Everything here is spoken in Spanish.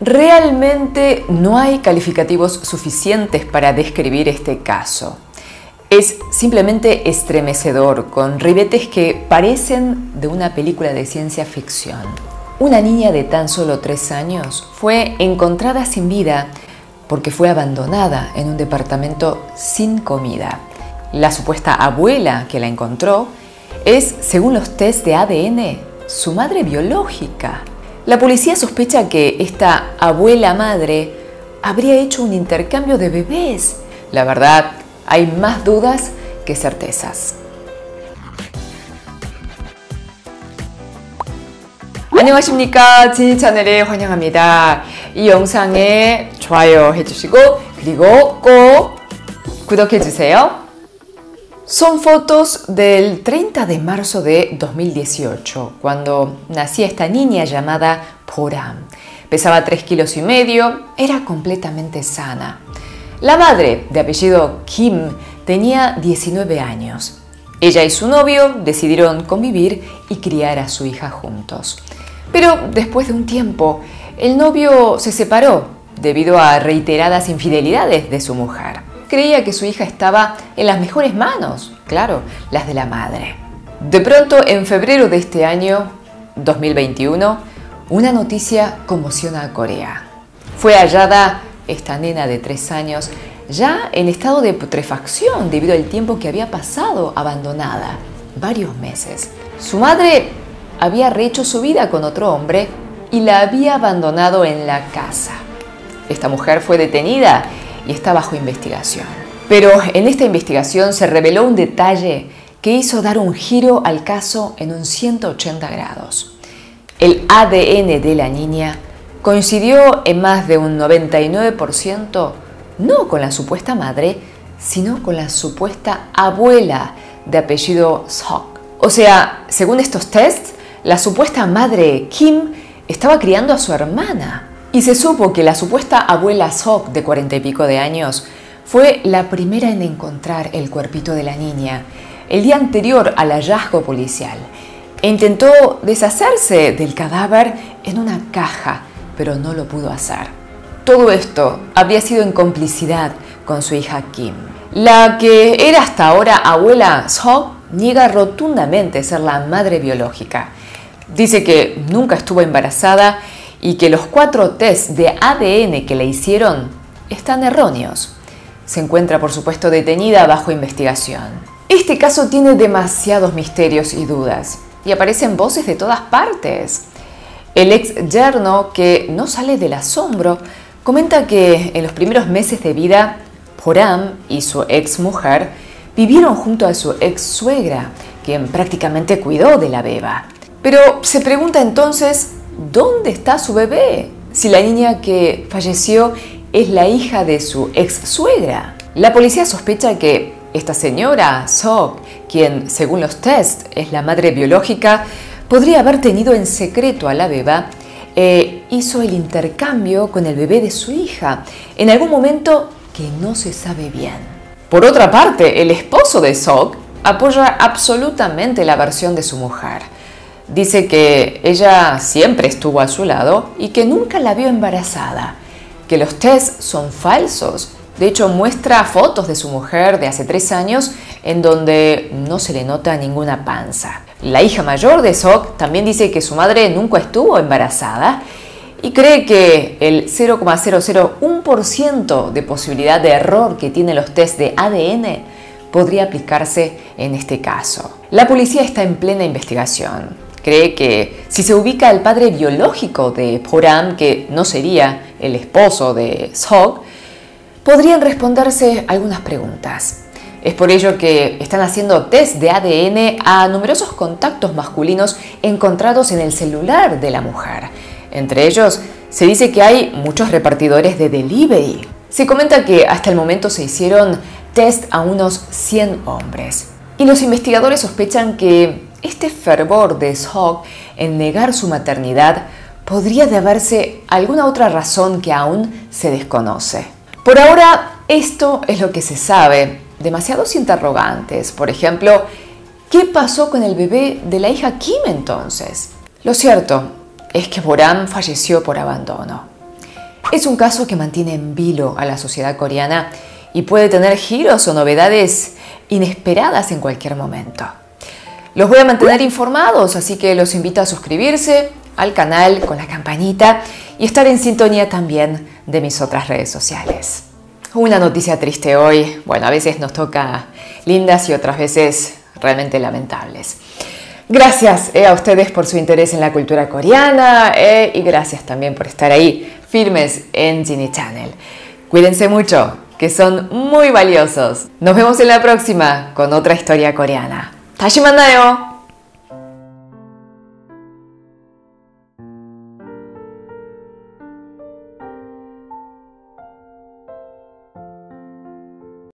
Realmente no hay calificativos suficientes para describir este caso. Es simplemente estremecedor, con ribetes que parecen de una película de ciencia ficción. Una niña de tan solo tres años fue encontrada sin vida porque fue abandonada en un departamento sin comida. La supuesta abuela que la encontró es, según los test de ADN, su madre biológica. La policía sospecha que esta abuela madre habría hecho un intercambio de bebés. La verdad, hay más dudas que certezas. 안녕하십니까 진이 채널에 환영합니다. 이 영상에 좋아요 해주시고 그리고 꼭 구독해주세요. Son fotos del 30 de marzo de 2018, cuando nacía esta niña llamada Poram. Pesaba 3 kilos y medio, era completamente sana. La madre, de apellido Kim, tenía 19 años. Ella y su novio decidieron convivir y criar a su hija juntos. Pero después de un tiempo, el novio se separó debido a reiteradas infidelidades de su mujer creía que su hija estaba en las mejores manos, claro, las de la madre. De pronto, en febrero de este año, 2021, una noticia conmociona a Corea. Fue hallada esta nena de tres años ya en estado de putrefacción debido al tiempo que había pasado abandonada, varios meses. Su madre había rehecho su vida con otro hombre y la había abandonado en la casa. Esta mujer fue detenida y está bajo investigación. Pero en esta investigación se reveló un detalle que hizo dar un giro al caso en un 180 grados. El ADN de la niña coincidió en más de un 99% no con la supuesta madre, sino con la supuesta abuela de apellido Sok. O sea, según estos tests, la supuesta madre Kim estaba criando a su hermana. Y se supo que la supuesta abuela Sok, de cuarenta y pico de años, fue la primera en encontrar el cuerpito de la niña el día anterior al hallazgo policial e intentó deshacerse del cadáver en una caja, pero no lo pudo hacer. Todo esto habría sido en complicidad con su hija Kim. La que era hasta ahora abuela Sok niega rotundamente ser la madre biológica. Dice que nunca estuvo embarazada y que los cuatro test de ADN que le hicieron están erróneos. Se encuentra, por supuesto, detenida bajo investigación. Este caso tiene demasiados misterios y dudas, y aparecen voces de todas partes. El ex yerno, que no sale del asombro, comenta que en los primeros meses de vida, Poram y su ex mujer vivieron junto a su ex suegra, quien prácticamente cuidó de la beba. Pero se pregunta entonces ¿dónde está su bebé? Si la niña que falleció es la hija de su ex suegra. La policía sospecha que esta señora, Sok, quien según los tests es la madre biológica, podría haber tenido en secreto a la beba e hizo el intercambio con el bebé de su hija en algún momento que no se sabe bien. Por otra parte, el esposo de Sok apoya absolutamente la versión de su mujer Dice que ella siempre estuvo a su lado y que nunca la vio embarazada, que los tests son falsos. De hecho, muestra fotos de su mujer de hace tres años en donde no se le nota ninguna panza. La hija mayor de Sok también dice que su madre nunca estuvo embarazada y cree que el 0,001% de posibilidad de error que tienen los test de ADN podría aplicarse en este caso. La policía está en plena investigación. Cree que si se ubica el padre biológico de Poram, que no sería el esposo de Sok, podrían responderse algunas preguntas. Es por ello que están haciendo test de ADN a numerosos contactos masculinos encontrados en el celular de la mujer. Entre ellos, se dice que hay muchos repartidores de delivery. Se comenta que hasta el momento se hicieron test a unos 100 hombres. Y los investigadores sospechan que este fervor de Shok en negar su maternidad podría deberse a alguna otra razón que aún se desconoce. Por ahora, esto es lo que se sabe. Demasiados interrogantes. Por ejemplo, ¿qué pasó con el bebé de la hija Kim entonces? Lo cierto es que Boran falleció por abandono. es un caso que mantiene en vilo a la sociedad coreana y puede tener giros o novedades inesperadas en cualquier momento. Los voy a mantener informados, así que los invito a suscribirse al canal con la campanita y estar en sintonía también de mis otras redes sociales. Una noticia triste hoy, bueno, a veces nos toca lindas y otras veces realmente lamentables. Gracias eh, a ustedes por su interés en la cultura coreana eh, y gracias también por estar ahí firmes en Genie Channel. Cuídense mucho, que son muy valiosos. Nos vemos en la próxima con otra historia coreana. 다시 만나요.